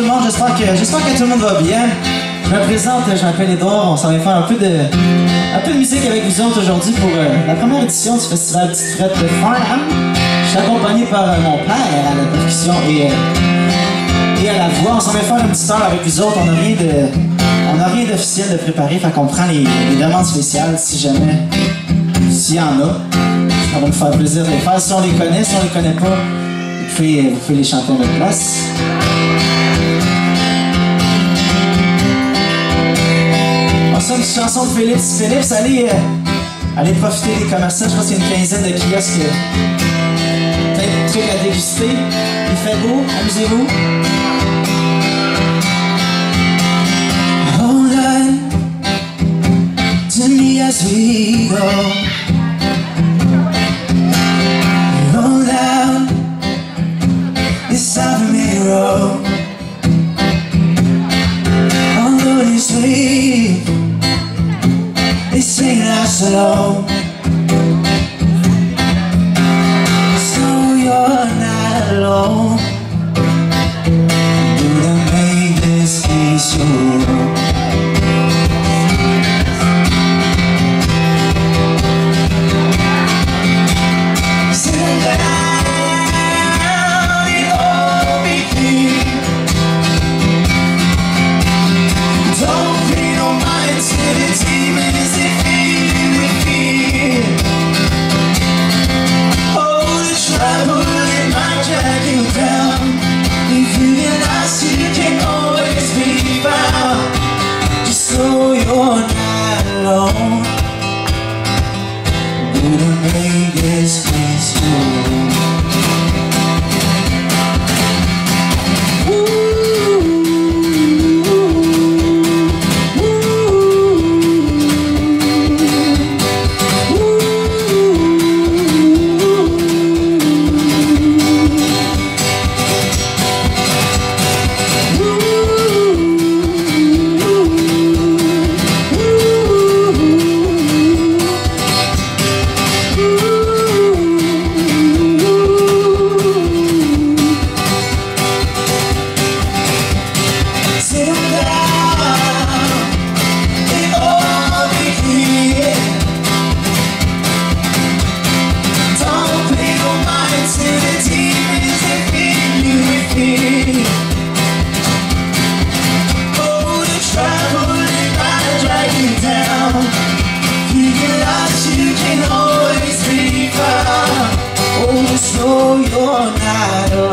que j'espère que tout le monde va bien. Je me présente, je m'appelle Edouard, on s'en va faire un peu de, un peu de musique avec vous autres aujourd'hui pour euh, la première édition du festival Petite Frette de Farnham. Je suis accompagné par euh, mon père à la percussion et, euh, et à la voix. On s'en va faire une petite heure avec vous autres, on n'a rien rien d'officiel de préparé, fait qu'on prend les, demandes spéciales si jamais, s'il y en a. Ça va nous faire plaisir de les faire. Si on les connaît, si on les connaît pas, vous pouvez les chanter à notre place. Chanson de Philippe. Philippe, allez, euh, allez profiter des commerçants. Je pense qu'il y a une quinzaine de kiosques. euh, Plein de trucs à déguster. Il fait beau, amusez-vous. singing us along So you're not alone. Can you can't hold me. night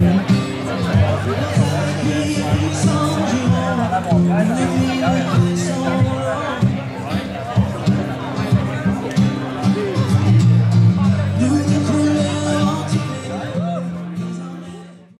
네?